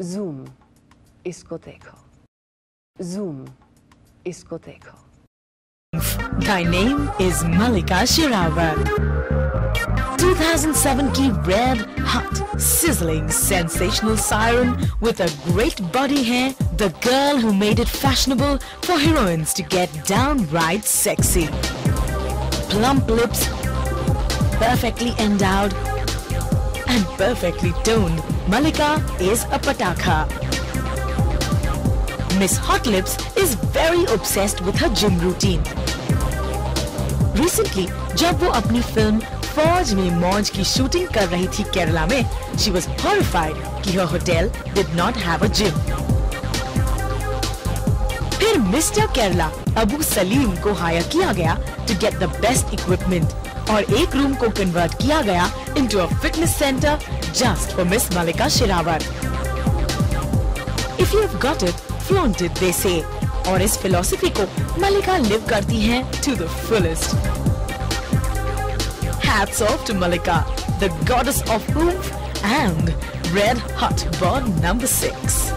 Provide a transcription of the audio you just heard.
Zoom, discoteco. Zoom, discoteco. Thy name is Mallika Sherawat. 2007 की red, hot, sizzling, sensational siren with a great body hair, the girl who made it fashionable for heroines to get downright sexy. Plump lips, perfectly endowed, and perfectly toned, Mallika is a pataka. Miss Hot Lips is very obsessed with her gym routine. Recently, जब वो अपनी film फौज में मौज की shooting कर रही थी केरला में she was horrified कि her hotel did not have a gym. फिर मिस्टर केरला अबू सलीम को हायर किया गया to get the best equipment और एक रूम को कन्वर्ट किया गया into a fitness centre just for miss Mallika Sherawat if you have got it flaunt it they say और इस फिलोसफी को मलिका लिव करती हैं to the fullest hats off to Mallika the goddess of room and red hot born number six